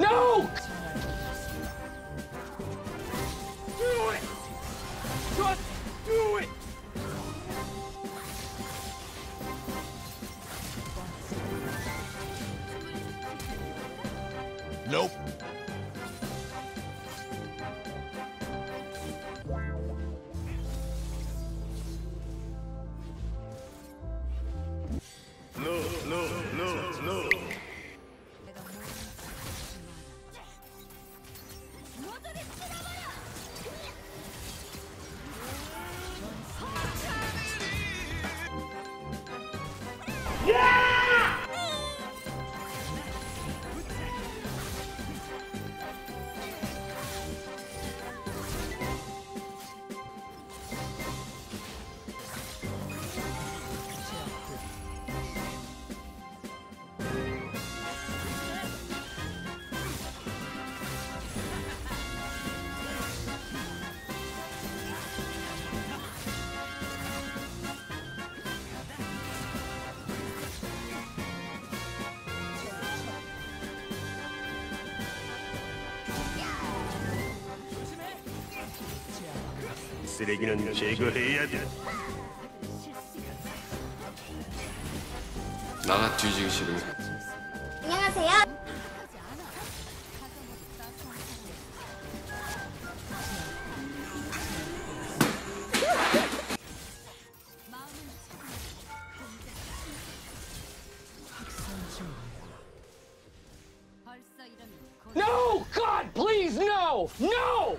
No! Do it! Just do it! Nope. Yeah! 쓰레기는 제거해야 돼. 나가 뒤지기 싫으면 안녕하세요. 벌써 이러면 곧 No! God, please, no! No!